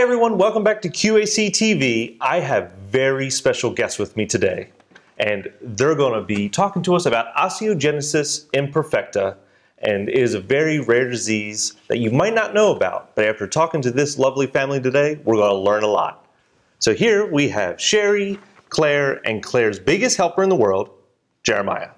Hi, everyone. Welcome back to QAC TV. I have very special guests with me today, and they're going to be talking to us about osteogenesis imperfecta. And it is a very rare disease that you might not know about, but after talking to this lovely family today, we're going to learn a lot. So here we have Sherry, Claire, and Claire's biggest helper in the world, Jeremiah.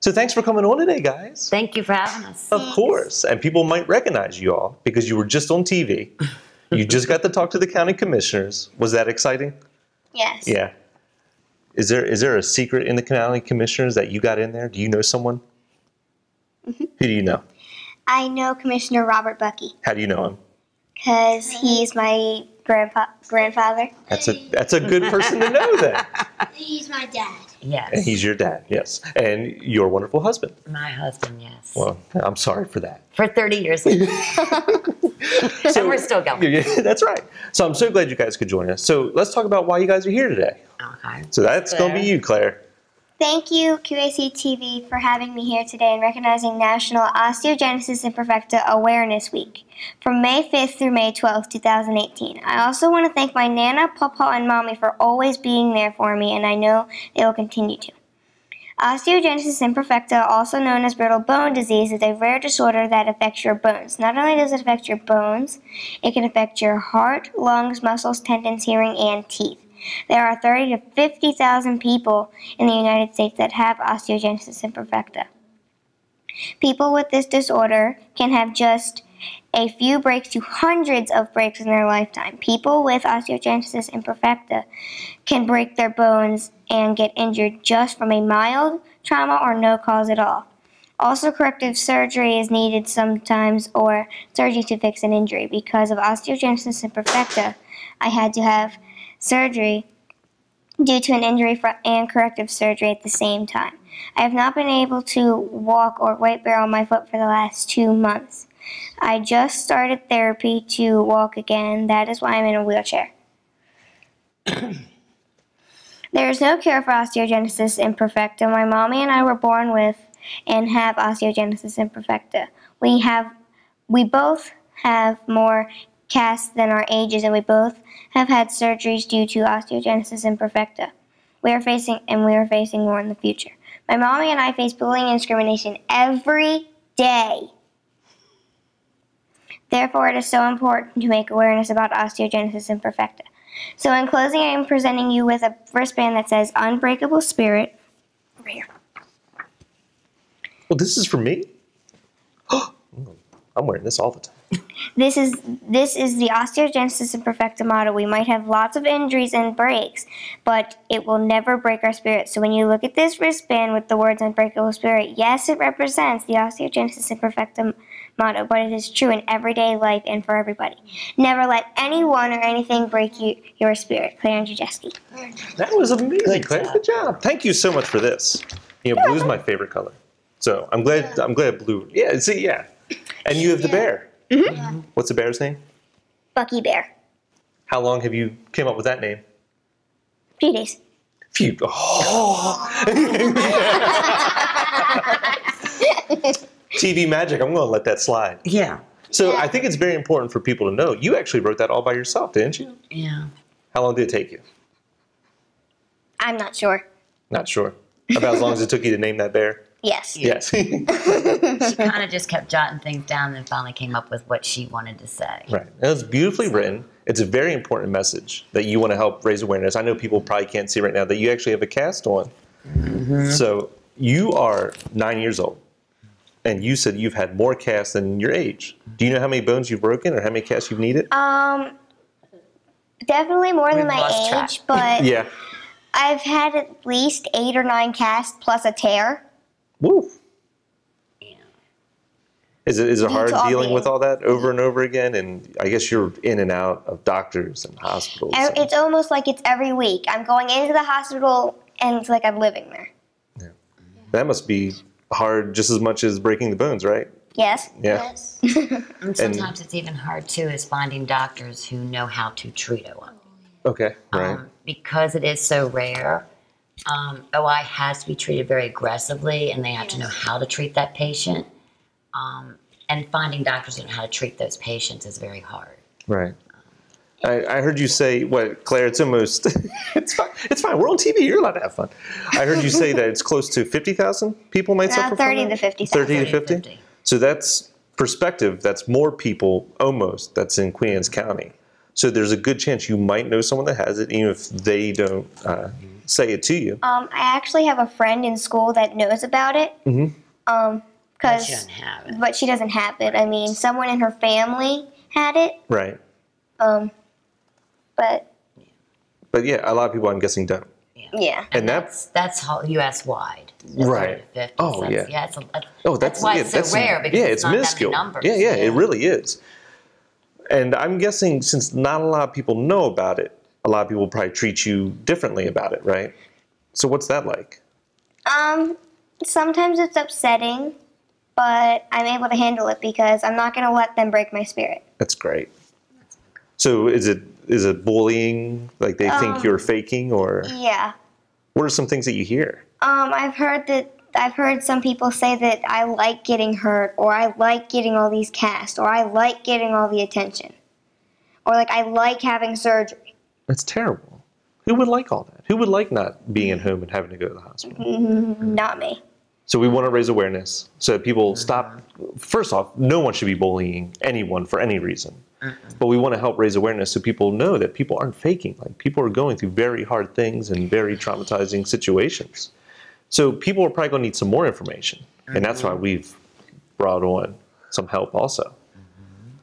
So thanks for coming on today, guys. Thank you for having us. Of course. And people might recognize you all because you were just on TV. You just got to talk to the county commissioners. Was that exciting? Yes. Yeah. Is there is there a secret in the county commissioners that you got in there? Do you know someone? Mm-hmm. Who do you know? I know Commissioner Robert Buckey How do you know him? because he's my grandpa grandfather. That's a that's a good person to know then. He's my dad. And Yes. he's your dad, yes. And your wonderful husband. My husband, yes. Well, I'm sorry for that. for 30 years. and we're still going. Yeah, that's right. So I'm so glad you guys could join us. So let's talk about why you guys are here today. Okay. So that's going to be you, Claire. Thank you, QAC TV, for having me here today and recognizing National Osteogenesis Imperfecta Awareness Week from May 5th through May 12th, 2018. I also want to thank my Nana, Papa, and Mommy for always being there for me, and I know they will continue to. Osteogenesis imperfecta, also known as brittle bone disease, is a rare disorder that affects your bones. Not only does it affect your bones, it can affect your heart, lungs, muscles, tendons, hearing, and teeth. There are 30 to 50,000 people in the United States that have osteogenesis imperfecta. People with this disorder can have just a few breaks to hundreds of breaks in their lifetime. People with osteogenesis imperfecta can break their bones and get injured just from a mild trauma or no cause at all. Also, corrective surgery is needed sometimes or surgery to fix an injury. Because of osteogenesis imperfecta, I had to have surgery due to an injury and corrective surgery at the same time. I have not been able to walk or weight bear on my foot for the last two months. I just started therapy to walk again. That is why I'm in a wheelchair. there is no cure for osteogenesis imperfecta. My mommy and I were born with and have osteogenesis imperfecta. We have we both have more casts than our ages and we both have had surgeries due to osteogenesis imperfecta. We are facing and we are facing more in the future. My mommy and I face bullying and discrimination every day. Therefore, it is so important to make awareness about osteogenesis imperfecta. So, in closing, I am presenting you with a wristband that says Unbreakable Spirit. Over here. Well, this is for me. I'm wearing this all the time. This is this is the osteogenesis imperfecta motto. We might have lots of injuries and breaks, but it will never break our spirit. So when you look at this wristband with the words unbreakable spirit, yes, it represents the osteogenesis imperfecta motto, but it is true in everyday life and for everybody. Never let anyone or anything break you, your spirit. Claire Andrzejewski. That was amazing, Good Claire. job. Good job. Thank you so much for this. You know, blue is my favorite color. So I'm glad. I'm glad blue. Yeah. See, yeah. And you have the bear. Mm-hmm. What's the bear's name? Bucky Bear. How long have you came up with that name? Few days. Few. Oh. TV magic. I'm going to let that slide. Yeah. So I think it's very important for people to know you actually wrote that all by yourself, didn't you? Yeah. How long did it take you? I'm not sure. Not sure. About as long as it took you to name that bear. Yes. Yes. She kind of just kept jotting things down and finally came up with what she wanted to say. Right. And was beautifully written. It's a very important message that you want to help raise awareness. I know people probably can't see right now that you actually have a cast on. So you are nine years old, and you said you've had more casts than your age. Do you know how many bones you've broken or how many casts you've needed? Um, definitely more than We've my lost track. age, but yeah. I've had at least eight or nine casts plus a tear. Woo. Yeah. Is it is it hard dealing the- with all that over and over again? And I guess you're in and out of doctors and hospitals. And- It's almost like it's every week. I'm going into the hospital and it's like I'm living there. Yeah. that must be hard just as much as breaking the bones, right? Yes. Yeah. Yes. And sometimes it's even hard too is finding doctors who know how to treat OI. Okay. Right. Um, because it is so rare, um, OI has to be treated very aggressively and they have to know how to treat that patient. Um, and finding doctors who know how to treat those patients is very hard. Right. I, I heard you say what, Claire? It's almost. it's fine. It's fine. We're on TV. You're allowed to have fun. I heard you say that it's close to fifty thousand people might Uh, suffer 30 from to that? 50,000. Thirty to 30 to fifty. 50. So that's perspective. That's more people almost. That's in Queens County. So there's a good chance you might know someone that has it, even if they don't uh, say it to you. Um, I actually have a friend in school that knows about it. Mm-hmm. Um, But cause, she doesn't have it. but she doesn't have it. I mean, someone in her family had it. Right. Um, but But yeah, a lot of people I'm guessing don't. yeah. And that That's that's how U.S. wide. Right. 50, Oh, so yeah. Yeah, it's a, Oh, that's, why yeah, it's so that's rare because yeah, it's, it's, not minuscule. that many numbers. Yeah, yeah, it really is. And I'm guessing since not a lot of people know about it, a lot of people probably treat you differently about it, right? So what's that like? Um, sometimes it's upsetting, but I'm able to handle it because I'm not going to let them break my spirit. That's great. So is it is it bullying? Like they Um, think you're faking, or Yeah. what are some things that you hear? Um, I've heard that I've heard some people say that I like getting hurt, or I like getting all these casts, or I like getting all the attention, or like I like having surgery. That's terrible. Who would like all that? Who would like not being at home and having to go to the hospital? Mm-hmm. Not me. So we want to raise awareness so that people mm-hmm. stop. First off, no one should be bullying anyone for any reason. But we want to help raise awareness so people know that people aren't faking. Like people are going through very hard things and very traumatizing situations. So people are probably going to need some more information, and that's why we've brought on some help also.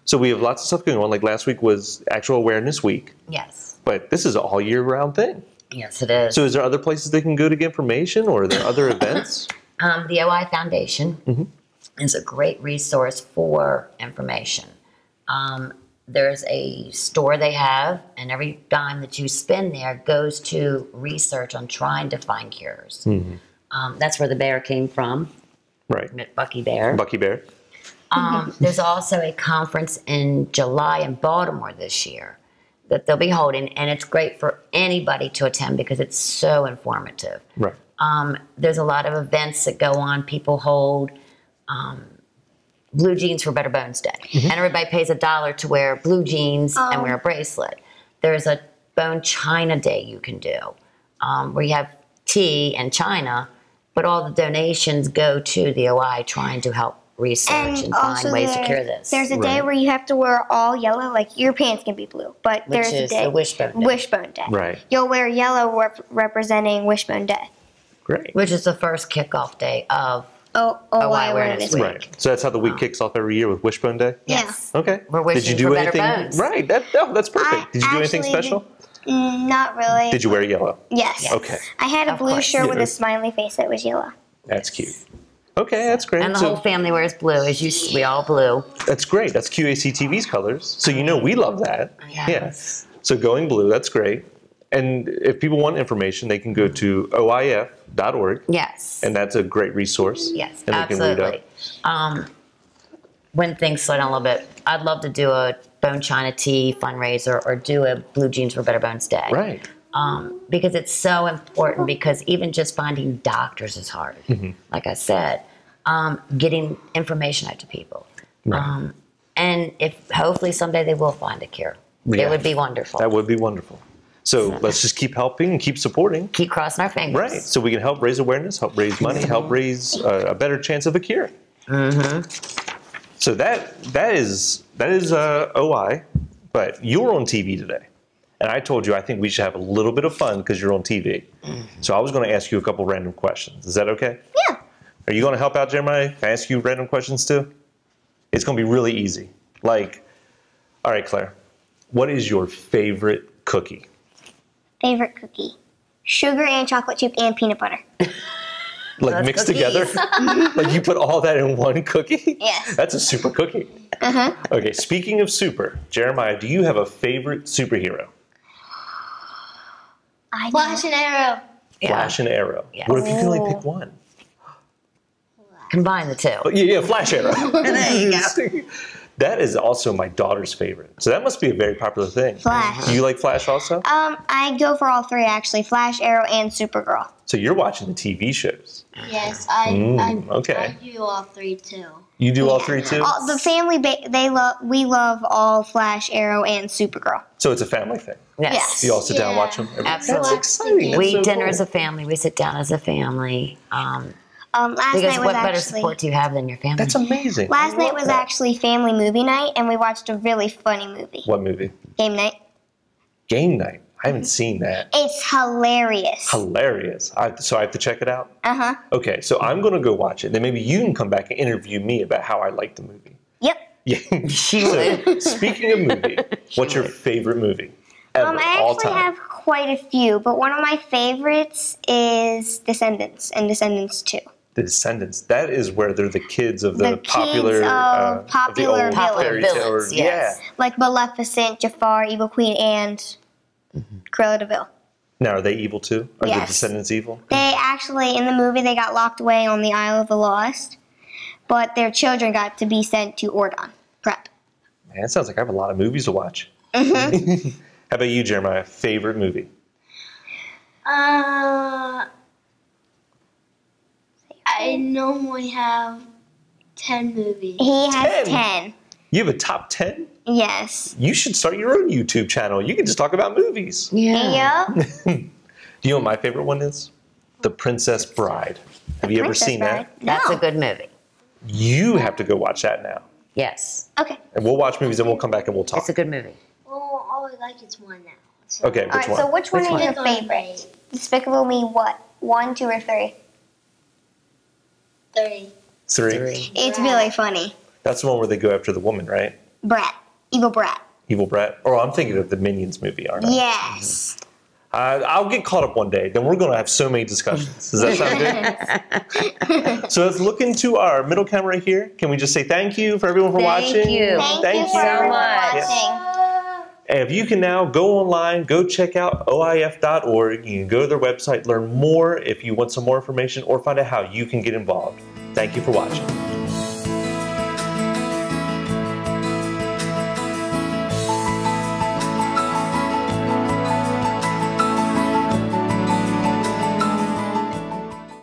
So we have lots of stuff going on. Like last week was Actual Awareness Week, Yes. but this is an all year round thing. Yes, it is. So is there other places they can go to get information, or are there other events? Um, the OI Foundation Mm-hmm. is a great resource for information. Um, there's a store they have, and every dime that you spend there goes to research on trying to find cures. Mm-hmm. Um, that's where the bear came from, Right. Bucky Bear. Bucky Bear. Um, there's also a conference in July in Baltimore this year that they'll be holding, and it's great for anybody to attend because it's so informative. Right. Um, there's a lot of events that go on. People hold um, blue jeans for Better Bones Day, and everybody pays a dollar to wear blue jeans and wear a bracelet. There's a Bone China Day you can do, um, where you have tea and china, but all the donations go to the OI trying to help research and, And find also ways to cure this. There's a day Right. where you have to wear all yellow, like your pants can be blue, but Which there's a is day the Wishbone Day. Wishbone Day. Right. You'll wear yellow rep- representing Wishbone Day. Great. which is the first kickoff day of Oh, oh, OI I Awareness awareness Week. Right. So that's how the week kicks off every year with Wishbone Day. yes. Okay. We're Did you do for better anything? bones. Right. That, oh, that's perfect. I did you do anything actually special? Mm, Not really. Did you wear yellow? Yes. Okay. I had a Of blue course. shirt with a smiley face that was yellow. That's cute. Okay, that's great. And the so whole family wears blue, as you see, we all blue. that's great. That's QAC TV's colors. So you know we love that. Yes. Yeah. So going blue, that's great. And if people want information, they can go to oif.org, Yes. and that's a great resource. Yes, and they can read absolutely. Um, when things slow down a little bit, I'd love to do a Bone China Tea fundraiser or do a Blue Jeans for Better Bones Day. Right. Um, because it's so important because even just finding doctors is hard. Mm-hmm. Like I said, um, getting information out to people. Um, and if hopefully someday they will find a cure. Yeah. It would be wonderful. That would be wonderful. So let's just keep helping and keep supporting. Keep crossing our fingers. Right. So we can help raise awareness, help raise money, help raise uh, a better chance of a cure. So that that is that is uh, OI, but you're on TV today, and I told you I think we should have a little bit of fun because you're on TV. So I was going to ask you a couple random questions. Is that okay? Yeah. Are you going to help out, Jeremiah? Can I ask you random questions too? It's going to be really easy. Like, all right, Claire, what is your favorite cookie? Favorite cookie? Sugar and chocolate chip and peanut butter. Like That's mixed cookies. together? like you put all that in one cookie? Yes. That's a super cookie. Uh-huh. Okay, speaking of super, Jeremiah, do you have a favorite superhero? I Flash and arrow. Yeah. Flash and Arrow. Yes. What if you can only pick one? Combine the two. Oh, yeah, yeah, Flash Arrow. there you go. That is also my daughter's favorite. So that must be a very popular thing. Flash. Do you like Flash also? Um, I go for all three actually: Flash, Arrow, and Supergirl. So you're watching the TV shows. Yes, I, Mm, I, okay. I do all three too. You do all three too? All, the family, ba- they love. We love all Flash, Arrow, and Supergirl. So it's a family thing. Yes. Yes. You all sit down and watch them? every- Absolutely. That's exciting. That's We so eat dinner cool. as a family. We sit down as a family. Um, Um, last because night was what better actually support do you have than your family? That's amazing. last I night was that. actually family movie night, and we watched a really funny movie. What movie? Game night. Game night. I haven't seen that. It's hilarious. Hilarious. I, so I have to check it out? Uh huh. Okay, so I'm going to go watch it. Then maybe you can come back and interview me about how I like the movie. Yep. Yeah. She so, would. speaking of movie, what's your favorite movie? Ever, Um, I all actually time. have quite a few, but one of my favorites is Descendants and Descendants Two. The Descendants. That is where they're the kids of the, The kids popular, of uh, popular the old villains. fairy tale. Villains, yeah. Like Maleficent, Jafar, Evil Queen, and Mm-hmm. Cruella de Vil. Now, are they evil too? Are the Descendants evil? They actually, in the movie, they got locked away on the Isle of the Lost, but their children got to be sent to Auradon. Prep. Man, it sounds like I have a lot of movies to watch. Mm-hmm. How about you, Jeremiah? Favorite movie? Uh, I normally have 10 movies. He has 10. 10. You have a top 10? Yes. You should start your own YouTube channel. You can just talk about movies. Yeah. Yep. Do you know what my favorite one is? The Princess Bride. Have you ever Princess seen Bride. that? That's No. a good movie. You have to go watch that now. Yes. Okay. And we'll watch movies and we'll come back and we'll talk. It's a good movie. Well, all I like is one now. So Okay, All which right, one? so which one Which is one? your favorite? Despicable Me, what? One, two, or three? Three. Three. Three. It's really funny. That's the one where they go after the woman, right? Brat. Evil Brat. Evil Brat. Oh, I'm thinking of the Minions movie, aren't I? Yes. Uh, I'll get caught up one day. Then we're going to have so many discussions. Does that sound good? so let's look into our middle camera here. Can we just say thank you for everyone for Thank watching? you. Thank, Thank you you. for everyone much. watching. And if you can now go online, go check out oif.org. You can go to their website, learn more if you want some more information, or find out how you can get involved. Thank you for watching.